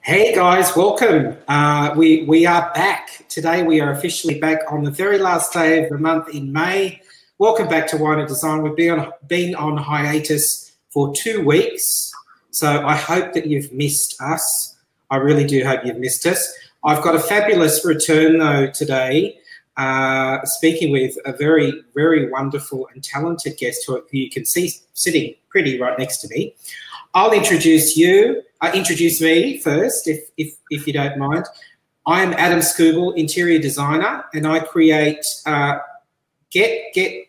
Hey guys, welcome. Uh, we we are back today. We are officially back on the very last day of the month in May. Welcome back to Wine and Design. We've been on been on hiatus for two weeks, so I hope that you've missed us. I really do hope you've missed us. I've got a fabulous return though today. Uh, speaking with a very, very wonderful and talented guest who you can see sitting pretty right next to me. I'll introduce you, uh, introduce me first, if, if, if you don't mind. I am Adam Scougall, interior designer, and I create, uh, get, get,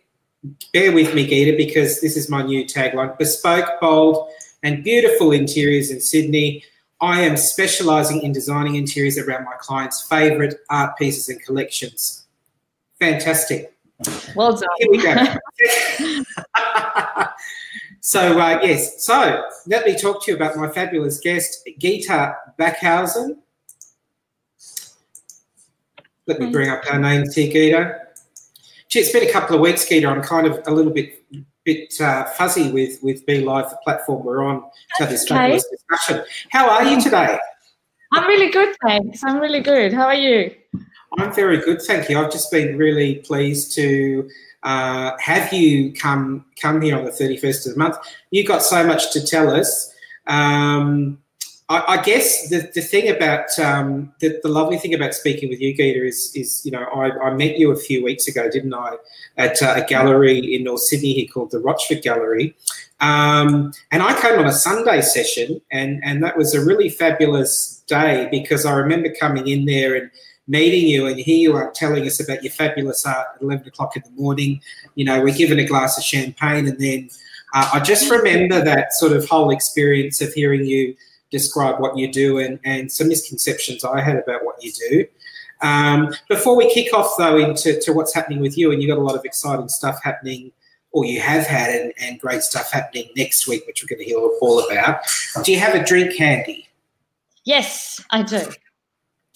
bear with me, Gitte, because this is my new tagline, bespoke, bold, and beautiful interiors in Sydney. I am specializing in designing interiors around my clients' favorite art pieces and collections. Fantastic. Well done. Here we go. So, uh, yes, so let me talk to you about my fabulous guest, Gitte Backhausen. Let me bring up her name here, Gitte. Gee, it's been a couple of weeks, Gitte. I'm kind of a little bit bit uh, fuzzy with with BeLive, the platform we're on, to have this fabulous discussion. How are you today? I'm really good, thanks. I'm really good. How are you? I'm very good, thank you. I've just been really pleased to uh, have you come come here on the 31st of the month? You've got so much to tell us. Um, I, I, guess the, the thing about um, the, the lovely thing about speaking with you, Gitte, is is you know I, I met you a few weeks ago, didn't I, at uh, a gallery in North Sydney here called the Rochford Gallery, um, and I came on a Sunday session, and and that was a really fabulous day because I remember coming in there and meeting you and here you are telling us about your fabulous art at 11 o'clock in the morning. You know, we're given a glass of champagne and then uh, I just remember that sort of whole experience of hearing you describe what you do and, and some misconceptions I had about what you do. Um, before we kick off though into to what's happening with you and you've got a lot of exciting stuff happening or you have had and, and great stuff happening next week, which we're going to hear all about. Do you have a drink handy? Yes, I do.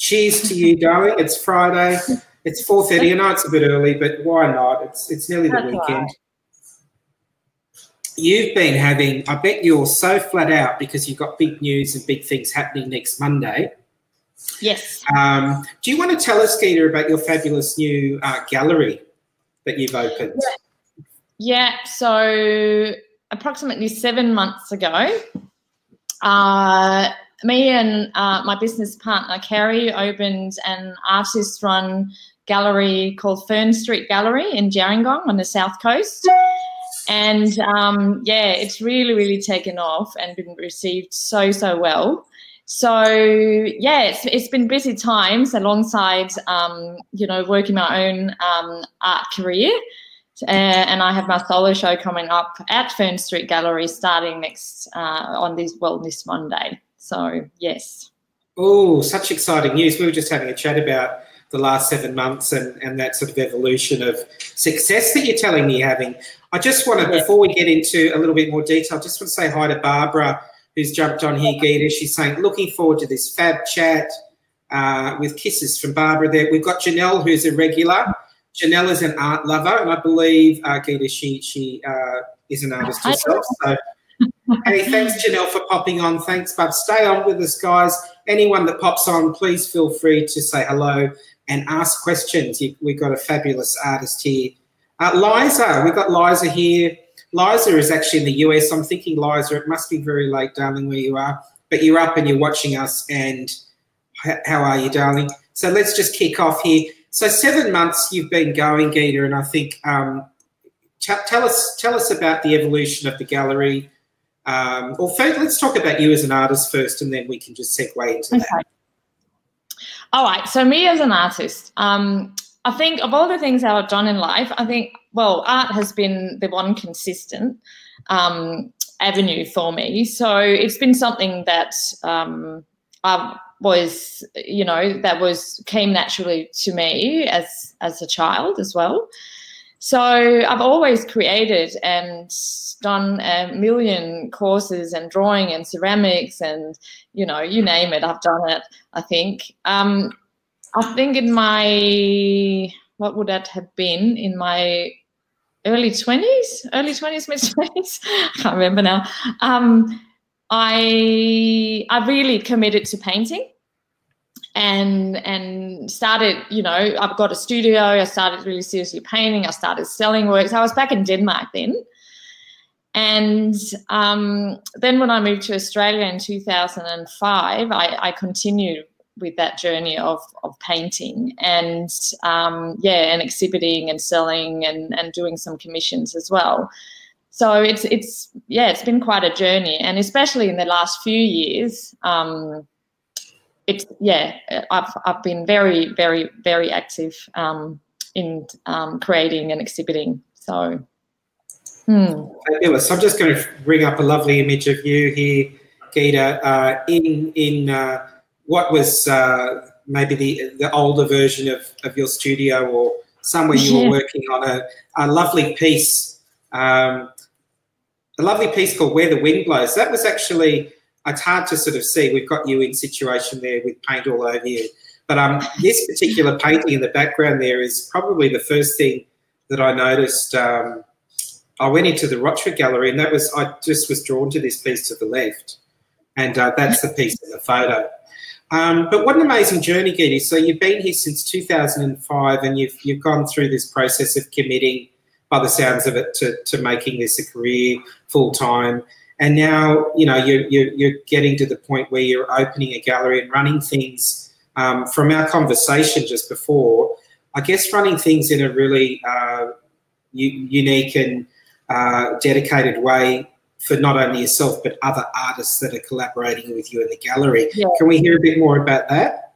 Cheers to you, darling. It's Friday. It's 4.30. I know it's a bit early, but why not? It's, it's nearly the That's weekend. Right. You've been having, I bet you're so flat out because you've got big news and big things happening next Monday. Yes. Um, do you want to tell us, Gitte, about your fabulous new uh, gallery that you've opened? Yeah. yeah. So approximately seven months ago, uh, me and uh, my business partner Kerry opened an artist-run gallery called Fern Street Gallery in Gerringong on the south coast. And um, yeah, it's really, really taken off and been received so, so well. So yeah, it's, it's been busy times alongside, um, you know, working my own um, art career. Uh, and I have my solo show coming up at Fern Street Gallery starting next uh, on this well this Monday. So, yes. Oh, such exciting news. We were just having a chat about the last seven months and, and that sort of evolution of success that you're telling me you're having. I just want to, yeah. before we get into a little bit more detail, just want to say hi to Barbara, who's jumped on here, Gitte. She's saying, looking forward to this fab chat uh, with kisses from Barbara there. We've got Janelle, who's a regular. Janelle is an art lover, and I believe, uh, Gitte, she, she uh, is an artist herself. So hey, thanks, Janelle, for popping on. Thanks, Bub. Stay on with us, guys. Anyone that pops on, please feel free to say hello and ask questions. We've got a fabulous artist here. Uh, Liza, we've got Liza here. Liza is actually in the US. I'm thinking, Liza, it must be very late, darling, where you are. But you're up and you're watching us. And how are you, darling? So let's just kick off here. So seven months you've been going, Gitte, and I think um, tell us tell us about the evolution of the gallery, um, well, first, let's talk about you as an artist first, and then we can just segue into okay. that. All right. So me as an artist, um, I think of all the things that I've done in life, I think well, art has been the one consistent um, avenue for me. So it's been something that um, I was, you know, that was came naturally to me as as a child as well. So I've always created and done a million courses and drawing and ceramics and you know you name it I've done it I think. Um, I think in my what would that have been? In my early 20s early 20s mid 20s I can't remember now. Um, I I really committed to painting and and started you know i've got a studio i started really seriously painting i started selling works. I was back in denmark then. And um, then when i moved to australia in 2005 i, I continued with that journey of, of painting and um, yeah and exhibiting and selling and, and doing some commissions as well. So it's it's yeah it's been quite a journey. And especially in the last few years um, it's yeah, I've I've been very very very active um, in um, creating and exhibiting. So. Hmm. Fabulous. I'm just going to bring up a lovely image of you here, Gitte, uh, in in uh, what was uh, maybe the the older version of, of your studio or somewhere you yeah. were working on a, a lovely piece, um, a lovely piece called Where the Wind Blows. That was actually it's hard to sort of see. We've got you in situation there with paint all over you. But um, this particular painting in the background there is probably the first thing that I noticed. Um, I went into the Rochford Gallery and that was, I just was drawn to this piece to the left. And uh, that's the piece in the photo. Um, but what an amazing journey, Gitte. So you've been here since 2005 and you've, you've gone through this process of committing, by the sounds of it, to, to making this a career full time and now you know you're, you're, you're getting to the point where you're opening a gallery and running things um, from our conversation just before. I guess running things in a really uh, unique and uh, dedicated way for not only yourself but other artists that are collaborating with you in the gallery. Yeah. can we hear a bit more about that?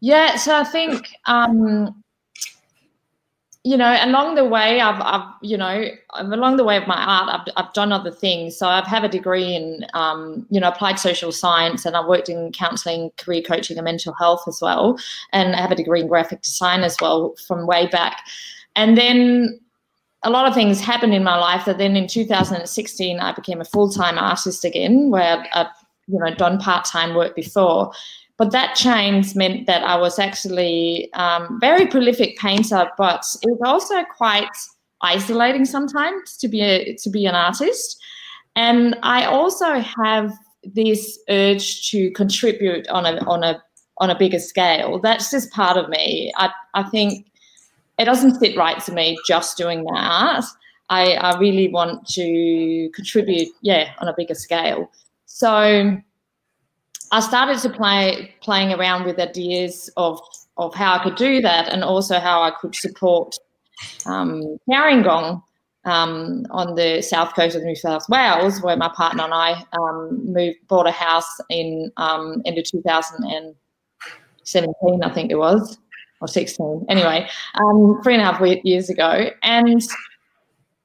Yeah so i think um, you know, along the way, I've, I've, you know, along the way of my art, I've, I've done other things. So I've have a degree in, um, you know, applied social science, and I've worked in counselling, career coaching, and mental health as well. And I have a degree in graphic design as well from way back. And then a lot of things happened in my life. That then in 2016, I became a full time artist again, where I've, you know, done part time work before. But that change meant that I was actually um, very prolific painter, but it was also quite isolating sometimes to be a, to be an artist. And I also have this urge to contribute on a on a on a bigger scale. That's just part of me. I I think it doesn't sit right to me just doing my art. I, I really want to contribute, yeah, on a bigger scale. So I started to play playing around with ideas of of how I could do that, and also how I could support um, Gerringong um, on the south coast of New South Wales, where my partner and I um, moved, bought a house in um, into 2017, I think it was, or 16. Anyway, um, three and a half years ago, and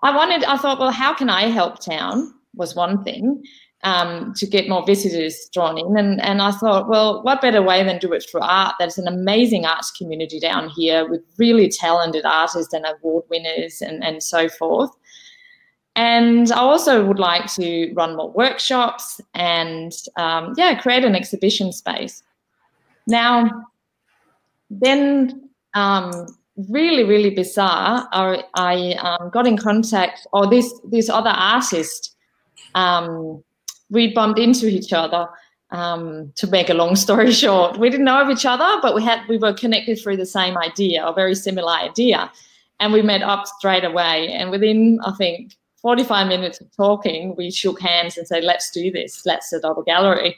I wanted. I thought, well, how can I help town? Was one thing, um, to get more visitors drawn in. And, and I thought, well, what better way than do it through art? There's an amazing arts community down here with really talented artists and award winners and, and so forth. And I also would like to run more workshops and, um, yeah, create an exhibition space. Now, then um, really, really bizarre, I, I um, got in contact, or this, this other artist um, we bumped into each other. Um, to make a long story short, we didn't know of each other, but we had we were connected through the same idea, a very similar idea, and we met up straight away. And within, I think, 45 minutes of talking, we shook hands and said, "Let's do this. Let's set up a gallery."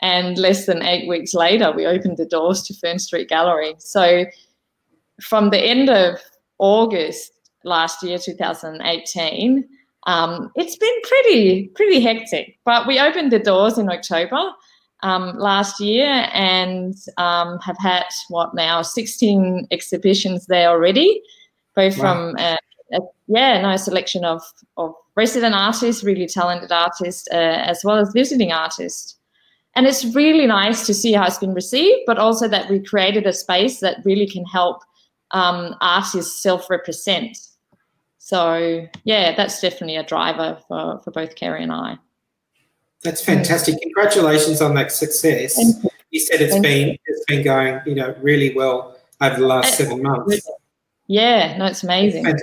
And less than eight weeks later, we opened the doors to Fern Street Gallery. So, from the end of August last year, 2018 um, it's been pretty pretty hectic. But we opened the doors in October um, last year and um, have had what now 16 exhibitions there already, both wow. from uh, a, yeah, no selection of of resident artists, really talented artists, uh, as well as visiting artists. And it's really nice to see how it's been received, but also that we created a space that really can help um, artists self-represent so yeah, that's definitely a driver for, for both Kerry and I. That's fantastic. Congratulations on that success. You. you. said it's Thank been you. it's been going, you know, really well over the last seven months. Yeah, no, it's amazing.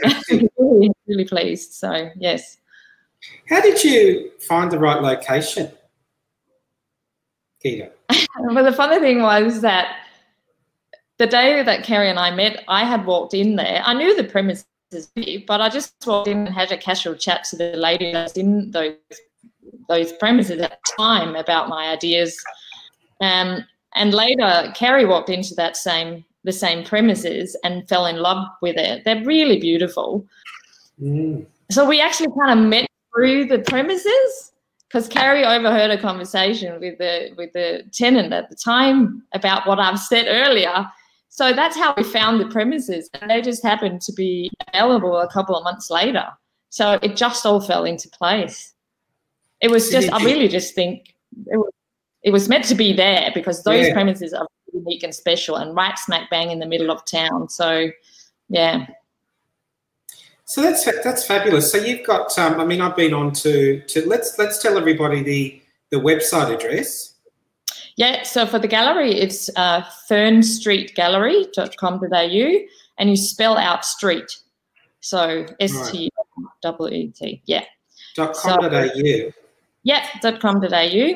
really, really pleased. So yes. How did you find the right location Gitte? well, the funny thing was that the day that Kerry and I met, I had walked in there. I knew the premises, but I just walked in and had a casual chat to the lady that's in those those premises at the time about my ideas. Um, and later, Carrie walked into that same the same premises and fell in love with it. They're really beautiful. Mm. So we actually kind of met through the premises because Carrie overheard a conversation with the with the tenant at the time about what I've said earlier. So that's how we found the premises, and they just happened to be available a couple of months later. So it just all fell into place. It was just, I really just think it was, it was meant to be there because those yeah. premises are unique and special and right smack bang in the middle of town. So, yeah. So that's that's fabulous. So you've got, um, I mean, I've been on to to let's let's tell everybody the the website address. Yeah, so for the gallery, it's uh, fernstreetgallery.com.au and you spell out street. So S T W E T. Yeah. Dot com.au. So, yeah, .com.au.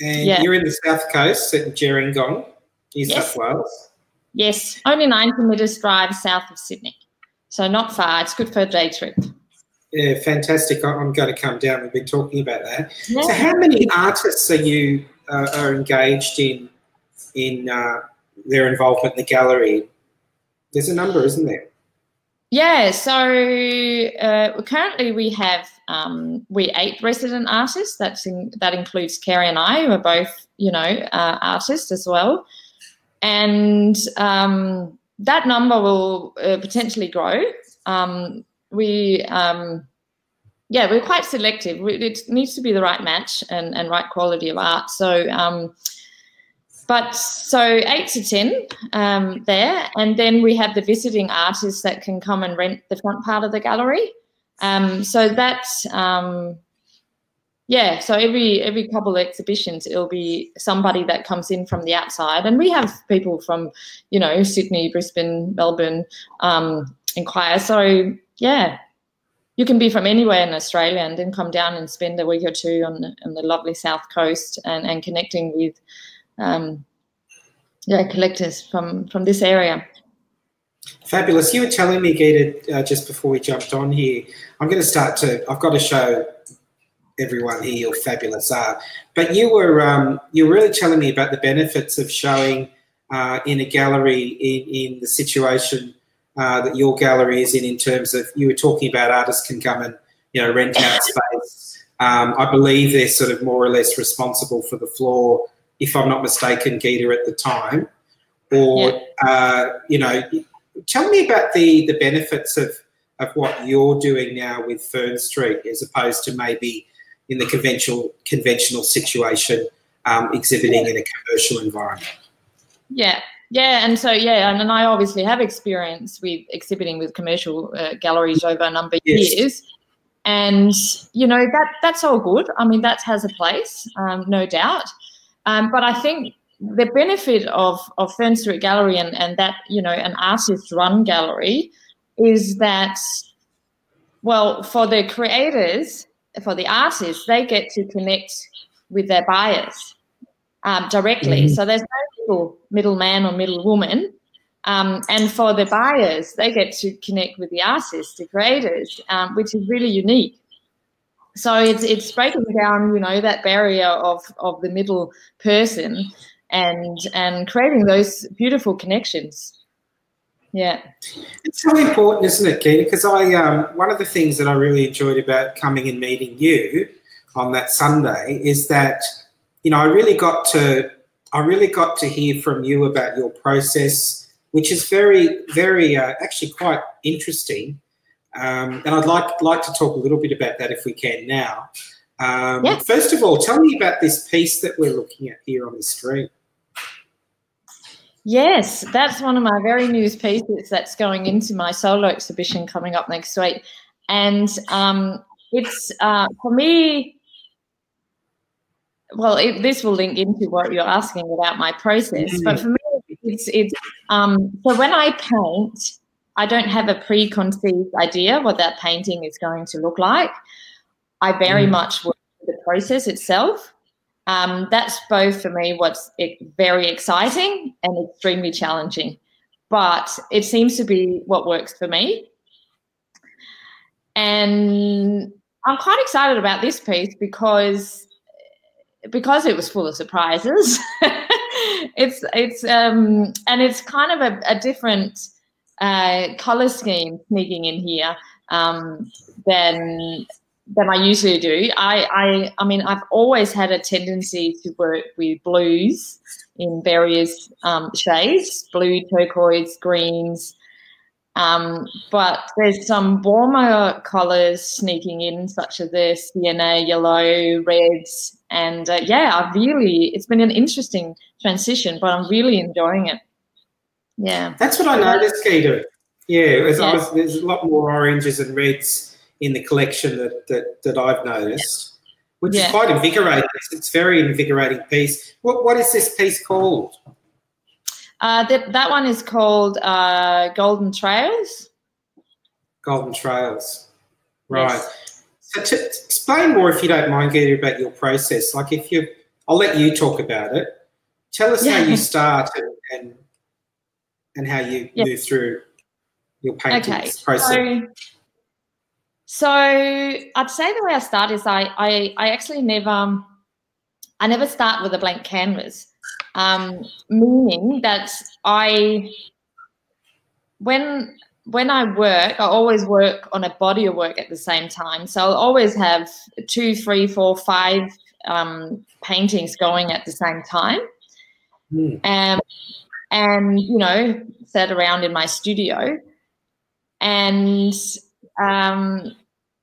And yeah. you're in the south coast at Gerringong, New yes. South Wales. Yes, only 90 metres drive south of Sydney. So not far. It's good for a day trip. Yeah, fantastic. I'm going to come down. We've been talking about that. Yeah. So how many artists are you uh, are engaged in in uh, their involvement in the gallery? There's a number, isn't there? Yeah, so uh, currently we have um, we eight resident artists. That's in, that includes Carrie and I, who are both you know uh, artists as well, and um, that number will uh, potentially grow. Um, we um, yeah, we're quite selective. It needs to be the right match and, and right quality of art. So um, but so eight to ten um, there, and then we have the visiting artists that can come and rent the front part of the gallery. Um, so that's um, yeah. So every every couple of exhibitions, it'll be somebody that comes in from the outside, and we have people from you know Sydney, Brisbane, Melbourne, um, Inquire. So yeah, you can be from anywhere in Australia and then come down and spend a week or two on the, on the lovely south coast and, and connecting with um, yeah, collectors from, from this area. Fabulous. You were telling me, Gitte, uh, just before we jumped on here, I'm going to start to, I've got to show everyone here your fabulous art. But you were, um, you were really telling me about the benefits of showing uh, in a gallery in, in the situation uh, that your gallery is in, in terms of, you were talking about artists can come and, you know, rent out space. Um, I believe they're sort of more or less responsible for the floor if I'm not mistaken, Gitte at the time, or yeah. uh, you know, tell me about the the benefits of of what you're doing now with Fern Street as opposed to maybe in the conventional conventional situation um, exhibiting in a commercial environment. Yeah, yeah, and so yeah, and, and I obviously have experience with exhibiting with commercial uh, galleries over a number of yes. years, and you know that that's all good. I mean, that has a place, um, no doubt. Um, but I think the benefit of, of Fern Street Gallery and, and that, you know, an artist run gallery is that, well, for the creators, for the artists, they get to connect with their buyers um, directly. Mm-hmm. So there's no middle middleman or middle woman. Um, and for the buyers, they get to connect with the artists, the creators, um, which is really unique. So it's it's breaking down you know that barrier of of the middle person and and creating those beautiful connections. Yeah. It's so important isn't it Gitte because I um, one of the things that I really enjoyed about coming and meeting you on that Sunday is that you know I really got to I really got to hear from you about your process which is very very uh, actually quite interesting um, and I'd like like to talk a little bit about that if we can now. Um, yeah. First of all, tell me about this piece that we're looking at here on the screen. Yes, that's one of my very new pieces that's going into my solo exhibition coming up next week. And um, it's, uh, for me, well, it, this will link into what you're asking about my process. Mm. But for me, it's, it's um, so when I paint, I don't have a preconceived idea what that painting is going to look like. I very mm. much work the process itself. Um, that's both for me what's very exciting and extremely challenging, but it seems to be what works for me. And I'm quite excited about this piece because because it was full of surprises. it's it's um, and it's kind of a, a different uh, color scheme sneaking in here um, than than I usually do. I, I I mean I've always had a tendency to work with blues in various um, shades, blue, turquoise, greens. Um, but there's some warmer colors sneaking in, such as the sienna, yellow, reds, and uh, yeah, I really it's been an interesting transition, but I'm really enjoying it. Yeah, that's what I noticed, Gitte. Yeah, yeah. Was, there's a lot more oranges and reds in the collection that that, that I've noticed, which yeah. is quite invigorating. It's, it's very invigorating piece. What what is this piece called? Uh, that that one is called uh, Golden Trails. Golden Trails, right? Yes. So to, explain more, if you don't mind, Gitte, about your process. Like, if you, I'll let you talk about it. Tell us yeah. how you start and, and and how you yeah. move through your painting okay. process. So, so I'd say the way I start is I I, I actually never I never start with a blank canvas um, meaning that I, when when I work, I always work on a body of work at the same time. So I'll always have two, three, four, five um, paintings going at the same time. Mm. Um, and, you know, set around in my studio. And um,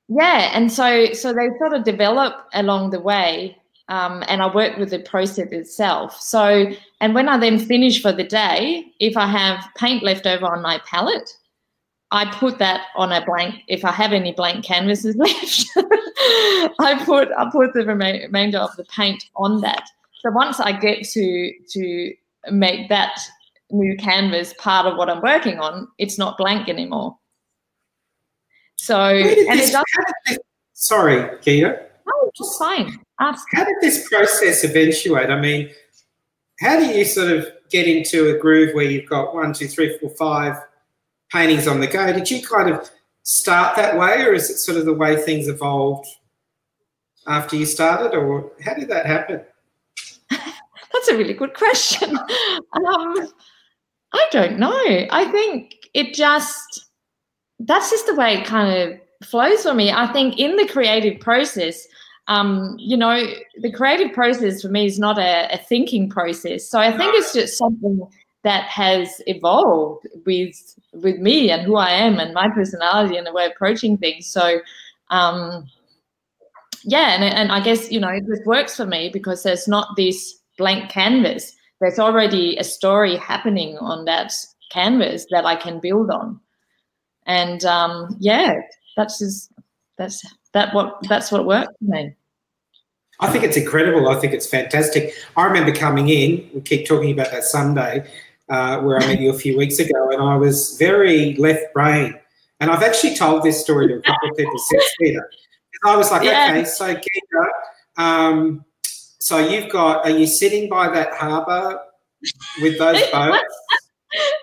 yeah, and so so they sort of develop along the way um, and I work with the process itself. So, and when I then finish for the day, if I have paint left over on my palette, I put that on a blank. If I have any blank canvases left, I put I put the remainder of the paint on that. So once I get to to make that new canvas part of what I'm working on, it's not blank anymore. So and this, it does. Sorry, Gitte. Oh, just fine. Absolutely. How did this process eventuate? I mean, how do you sort of get into a groove where you've got one, two, three, four, five paintings on the go? Did you kind of start that way, or is it sort of the way things evolved after you started, or how did that happen? That's a really good question. um, I don't know. I think it just that's just the way it kind of flows for me. I think in the creative process, um, you know, the creative process for me is not a, a, thinking process. So I think it's just something that has evolved with with me and who I am and my personality and the way of approaching things. So um, yeah, and, and I guess you know this works for me because there's not this blank canvas. There's already a story happening on that canvas that I can build on, and um, yeah, that's just that's that what that's what worked for me. I think it's incredible. I think it's fantastic. I remember coming in, we keep talking about that Sunday uh, where I met you a few weeks ago, and I was very left brain. And I've actually told this story to a couple of people since Peter. I was like, yeah. okay, so Gitte, um, so you've got, are you sitting by that harbour with those boats?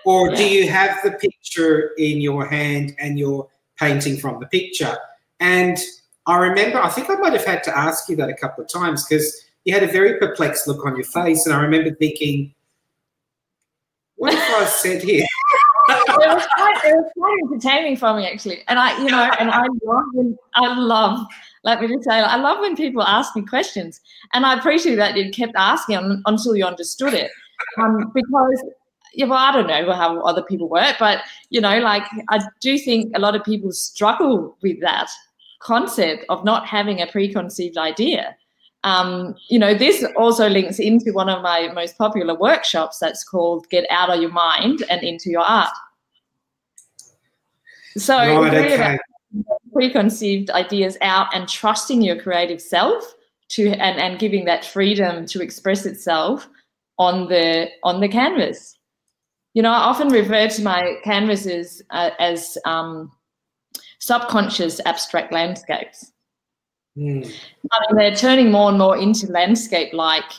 or do you have the picture in your hand and you're painting from the picture? And I remember, I think I might have had to ask you that a couple of times because you had a very perplexed look on your face. And I remember thinking, what have I said here? it, was quite, it was quite entertaining for me actually, and I, you know, and I love, when, I love. Let me just say, I love when people ask me questions, and I appreciate that you kept asking until you understood it, um, because yeah, well, I don't know how other people work, but you know, like I do think a lot of people struggle with that concept of not having a preconceived idea. Um, you know, this also links into one of my most popular workshops that's called Get Out of Your Mind and Into Your Art. So, right, okay. preconceived ideas out and trusting your creative self to and, and giving that freedom to express itself on the on the canvas. You know, I often refer to my canvases uh, as um, subconscious abstract landscapes. Mm. I mean, they're turning more and more into landscape-like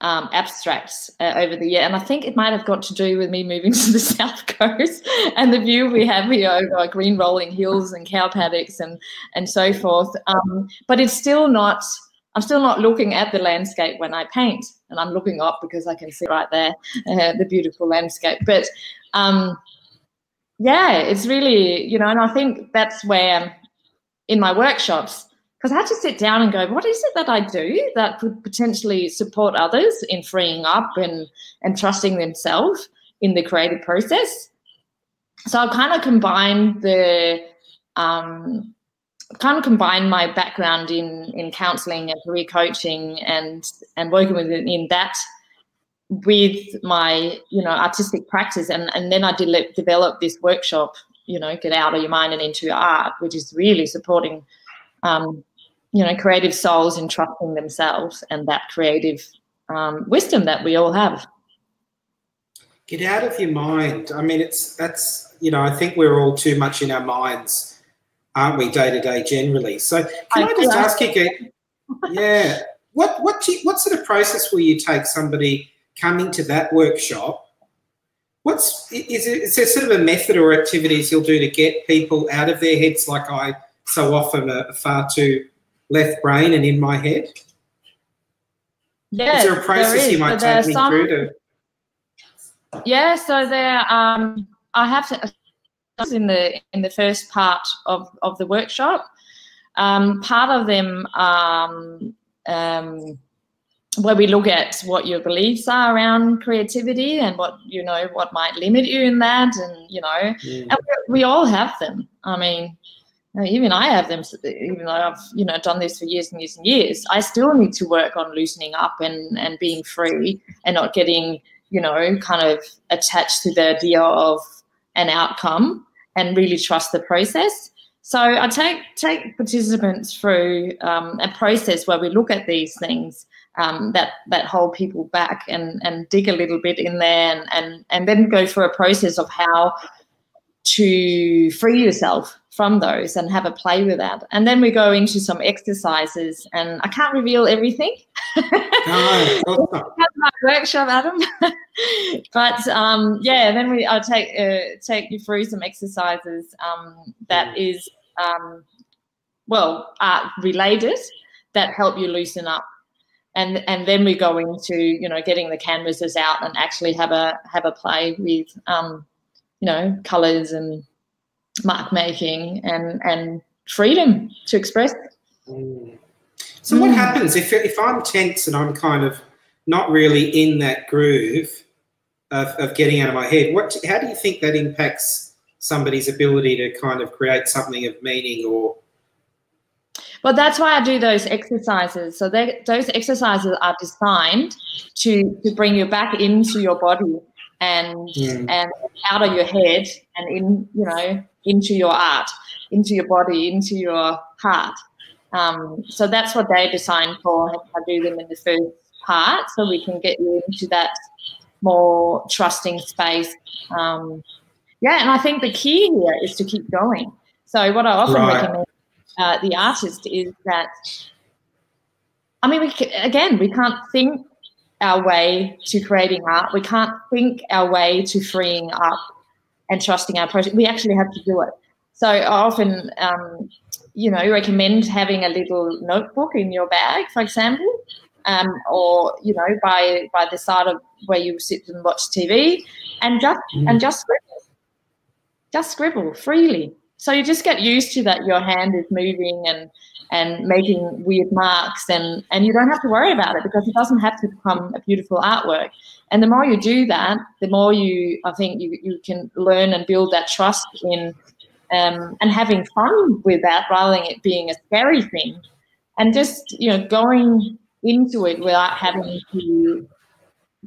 um, abstracts uh, over the year, and I think it might have got to do with me moving to the south coast and the view we have here over green rolling hills and cow paddocks and and so forth. Um, but it's still not. I'm still not looking at the landscape when I paint, and I'm looking up because I can see right there uh, the beautiful landscape. But um, yeah, it's really you know, and I think that's where in my workshops because I had to sit down and go, what is it that I do that could potentially support others in freeing up and and trusting themselves in the creative process? So I kind of combined the um, kind of combined my background in in counselling and career coaching and and working with in that with my you know artistic practice and and then I de- developed this workshop you know get out of your mind and into art which is really supporting um, you know, creative souls in trusting themselves and that creative um, wisdom that we all have. Get out of your mind. I mean, it's that's you know, I think we're all too much in our minds, aren't we, day to day generally? So, can I, I just ask you, yeah, what what you, what sort of process will you take somebody coming to that workshop? What's is, it, is there sort of a method or activities you'll do to get people out of their heads, like I so often are far too left brain and in my head? Yeah. Is there a process there you might so take me some, through to? Yeah, so there um I have to in the in the first part of, of the workshop. Um, part of them um, um, where we look at what your beliefs are around creativity and what you know what might limit you in that and you know mm. and we, we all have them i mean even I have them, even though I've you know done this for years and years and years. I still need to work on loosening up and and being free and not getting you know kind of attached to the idea of an outcome and really trust the process. So I take take participants through um, a process where we look at these things um, that that hold people back and and dig a little bit in there and and and then go through a process of how to free yourself from those and have a play with that. And then we go into some exercises, and I can't reveal everything. No, my workshop, Adam. but um, yeah, then we I'll take uh, take you through some exercises um, that mm. um, well art related that help you loosen up. And, and then we go into you know getting the canvases out and actually have a have a play with um, you know colors and mark making and and freedom to express. Mm. So what mm. happens if if I'm tense and I'm kind of not really in that groove of, of getting out of my head? What how do you think that impacts somebody's ability to kind of create something of meaning or well, that's why I do those exercises. So those exercises are designed to to bring you back into your body and mm. and out of your head and in you know into your art, into your body, into your heart. Um, so that's what they're designed for. I do them in the first part, so we can get you into that more trusting space. Um, yeah, and I think the key here is to keep going. So what I often right. recommend uh, the artist is that, I mean, we can, again, we can't think our way to creating art. We can't think our way to freeing up and trusting our project. We actually have to do it. So I often, um, you know, recommend having a little notebook in your bag, for example, um, or you know, by by the side of where you sit and watch TV, and just mm. and just scribble, just scribble freely. So you just get used to that. Your hand is moving and and making weird marks and and you don't have to worry about it because it doesn't have to become a beautiful artwork and the more you do that the more you i think you, you can learn and build that trust in um, and having fun with that rather than it being a scary thing and just you know going into it without having to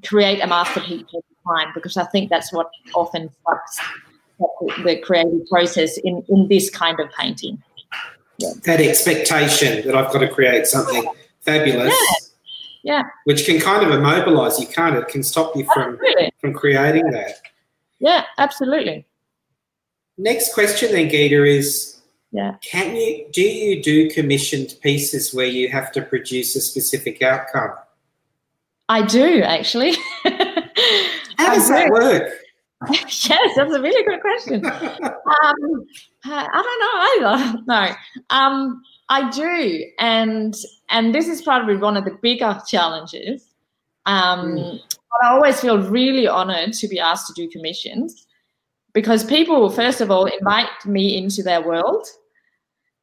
create a masterpiece at the time because i think that's what often stops the creative process in in this kind of painting that expectation that I've got to create something fabulous. Yeah. yeah. Which can kind of immobilize you, can't it? Can stop you from absolutely. from creating that. Yeah, absolutely. Next question then, Gitte, is yeah. Can you do you do commissioned pieces where you have to produce a specific outcome? I do actually. How does that work? yes, that's a really good question. um, I don't know either. No, um, I do, and and this is probably one of the bigger challenges. Um, mm. But I always feel really honoured to be asked to do commissions because people, first of all, invite me into their world,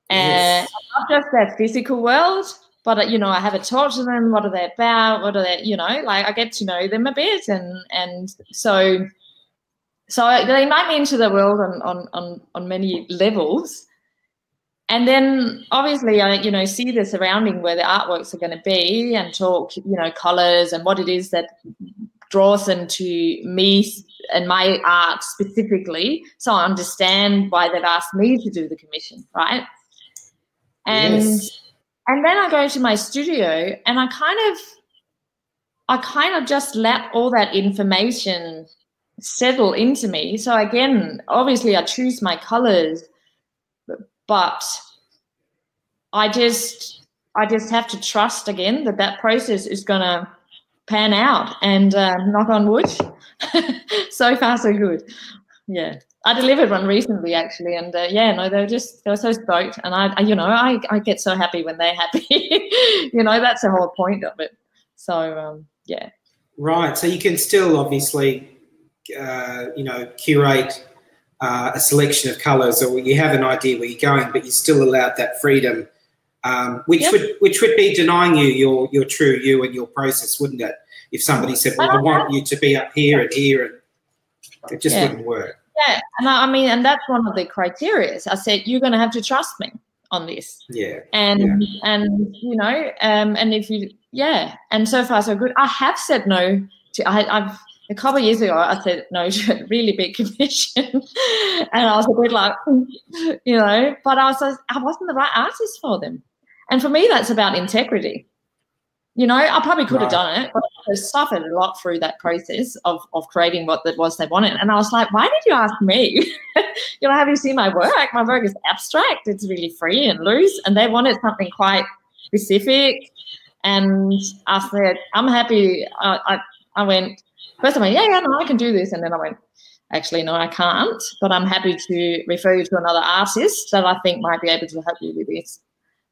and yes. not just their physical world, but you know, I have a talk to them. What are they about? What are they? You know, like I get to know them a bit, and and so so they invite me into the world on on on, on many levels. And then obviously i you know see the surrounding where the artworks are going to be and talk you know colors and what it is that draws them to me and my art specifically. So i understand why they've asked me to do the commission right? And yes. and then i go to my studio and i kind of i kind of just let all that information settle into me. So again, obviously I choose my colors, but I just I just have to trust again that that process is gonna pan out and uh, knock on wood. so far, so good. Yeah. I delivered one recently actually, and uh, yeah, no, they were just they were so stoked, and I, I, you know, I, I get so happy when they're happy. you know, that's the whole point of it. So um, yeah. Right. So you can still obviously uh, you know, curate uh, a selection of colours, or you have an idea where you're going, but you're still allowed that freedom, um, which yep. would which would be denying you your your true you and your process, wouldn't it? If somebody said, "Well, I want you to be up here and here," and it just yeah. wouldn't work. Yeah, and I mean, and that's one of the criteria. I said you're going to have to trust me on this. Yeah. And yeah. and you know, um, and if you yeah, and so far so good. I have said no to I, I've a couple of years ago, I said no to a really big commission, and I was a bit like, you know, but I was I wasn't the right artist for them, and for me, that's about integrity. You know, I probably could have done it, but I suffered a lot through that process of of creating what that was they wanted, and I was like, why did you ask me? you know, have you seen my work? My work is abstract; it's really free and loose, and they wanted something quite specific. And I said, I'm happy. I, I, I went, first I went, yeah, yeah, no, I can do this. And then I went, actually, no, I can't, but I'm happy to refer you to another artist that I think might be able to help you with this.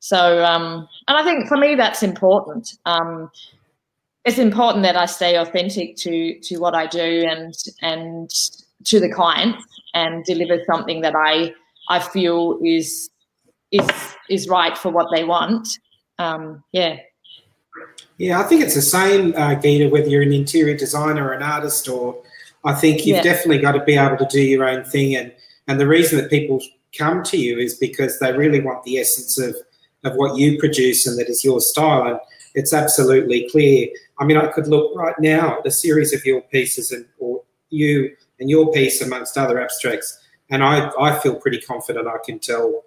So, um, and I think for me, that's important. Um, it's important that I stay authentic to to what I do and and to the client and deliver something that I I feel is is is right for what they want. Um, yeah. Yeah, I think it's the same, uh, Gitte, whether you're an interior designer or an artist, or I think you've yeah. definitely got to be able to do your own thing. And, and the reason that people come to you is because they really want the essence of, of what you produce and that is your style. And it's absolutely clear. I mean, I could look right now at a series of your pieces and or you and your piece amongst other abstracts, and I, I feel pretty confident I can tell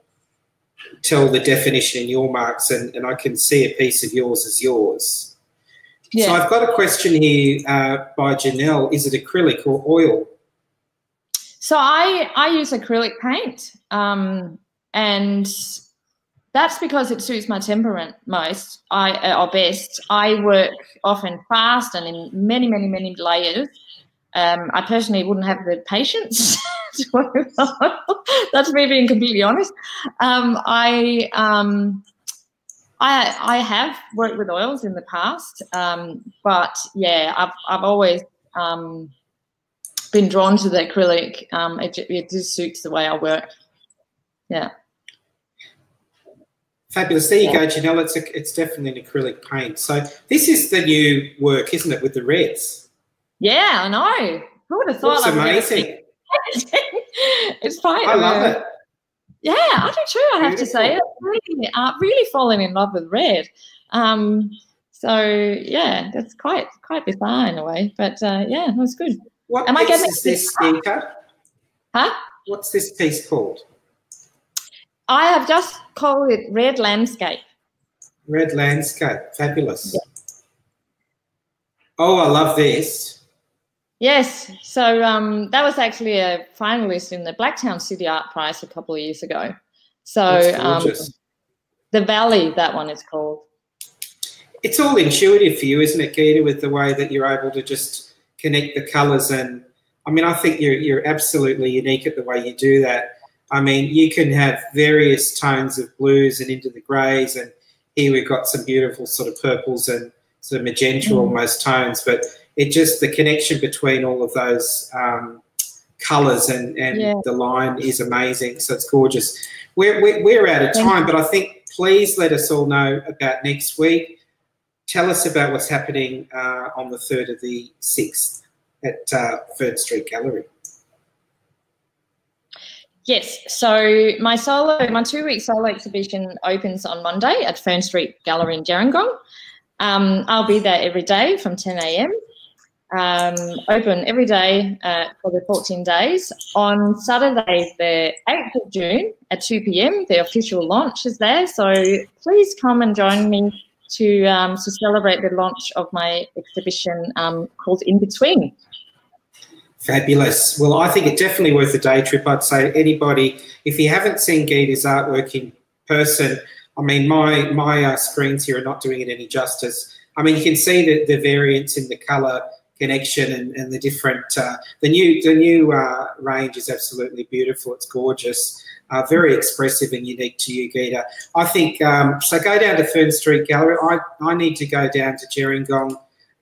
tell the definition in your marks and, and I can see a piece of yours as yours. Yeah. So I've got a question here uh, by Janelle. Is it acrylic or oil? So I, I use acrylic paint um, and that's because it suits my temperament most I, uh, or best. I work often fast and in many, many, many layers. Um, I personally wouldn't have the patience That's me being completely honest. Um, I um, I I have worked with oils in the past, um, but yeah, I've I've always um, been drawn to the acrylic. Um, it, it just suits the way I work. Yeah. Fabulous. There you yeah. go, Janelle. It's a, it's definitely an acrylic paint. So this is the new work, isn't it, with the reds? Yeah, I know. Who would have thought? It's amazing. it's fine. I love it. Yeah, I do too. I have Beautiful. to say it. Really, uh, really falling in love with red. Um, so yeah, that's quite quite bizarre in a way, but uh, yeah, it was good. What Am I getting this speaker? Huh? What's this piece called? I have just called it Red Landscape. Red Landscape, fabulous. Yeah. Oh, I love this. Yes, so um, that was actually a finalist in the Blacktown City Art Prize a couple of years ago. So um, the Valley, that one is called. It's all intuitive for you, isn't it, Gitte, with the way that you're able to just connect the colours and I mean, I think you're you're absolutely unique at the way you do that. I mean, you can have various tones of blues and into the greys, and here we've got some beautiful sort of purples and sort of magenta mm. almost tones, but it just the connection between all of those um, colors and, and yeah. the line is amazing. So it's gorgeous. We're, we're, we're out of time, but I think please let us all know about next week. Tell us about what's happening uh, on the 3rd of the 6th at uh, Fern Street Gallery. Yes, so my solo, my two-week solo exhibition opens on Monday at Fern Street Gallery in Gerringong. Um, I'll be there every day from 10 a.m. Um, open every day uh, for the 14 days. On Saturday, the 8th of June at 2 p.m., the official launch is there. So please come and join me to um, to celebrate the launch of my exhibition um, called In Between. Fabulous. Well, I think it's definitely worth a day trip. I'd say anybody, if you haven't seen Gitte's artwork in person, I mean, my my uh, screens here are not doing it any justice. I mean, you can see the, the variance in the colour connection and, and the different. Uh, the new the new uh, range is absolutely beautiful. It's gorgeous, uh, very expressive and unique to you, Gitte. I think um, so. Go down to Fern Street Gallery. I I need to go down to Gerringong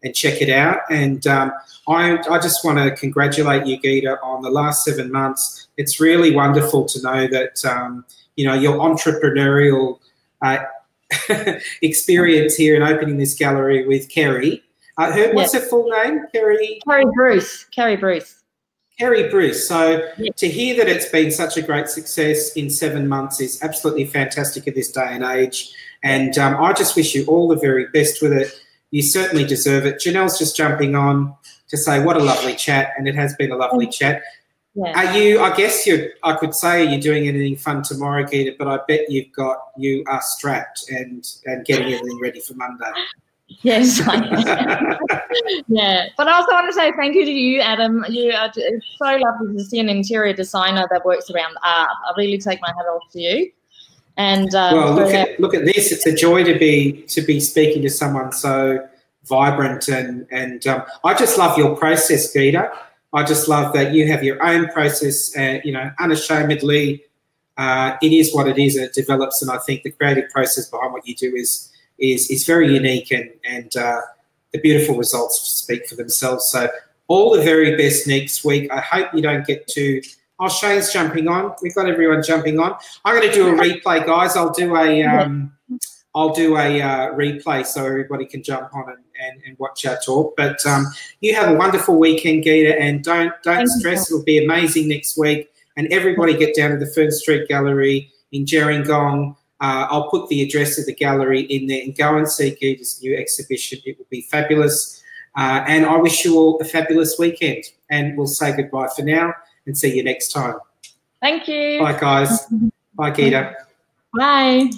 and check it out. And um, I, I just want to congratulate you, Gitte, on the last seven months. It's really wonderful to know that um, you know your entrepreneurial uh, experience here in opening this gallery with Kerry. Uh, her, what's her full name? Kerry. Kerry Bruce. Kerry Bruce. Kerry Bruce. So to hear that it's been such a great success in seven months is absolutely fantastic at this day and age. And um, I just wish you all the very best with it. You certainly deserve it. Janelle's just jumping on to say what a lovely chat, and it has been a lovely chat. Yeah. Are you? I guess you. I could say you're doing anything fun tomorrow, Gitte, but I bet you've got you are strapped and and getting everything ready for Monday. Yes, yeah. But I also want to say thank you to you, Adam. You are it's so lovely to see an interior designer that works around art. I really take my hat off to you. And um, well, look at look at this. It's a joy to be to be speaking to someone so vibrant and and um, I just love your process, Gitte. I just love that you have your own process. Uh, you know, unashamedly, uh, it is what it is, and it develops. And I think the creative process behind what you do is is is very unique, and and uh, the beautiful results speak for themselves. So all the very best next week. I hope you don't get too Oh, Shane's jumping on. We've got everyone jumping on. I'm going to do a replay, guys. I'll do a um, I'll do a uh, replay so everybody can jump on and, and, and watch our talk. But um, you have a wonderful weekend, Gitte, and don't don't stress. It'll be amazing next week. And everybody get down to the Fern Street Gallery in Gerringong. Uh, I'll put the address of the gallery in there and go and see Gitte's new exhibition. It will be fabulous. Uh, and I wish you all a fabulous weekend. And we'll say goodbye for now and see you next time. Thank you. Bye, guys. Bye, Gitte. Bye.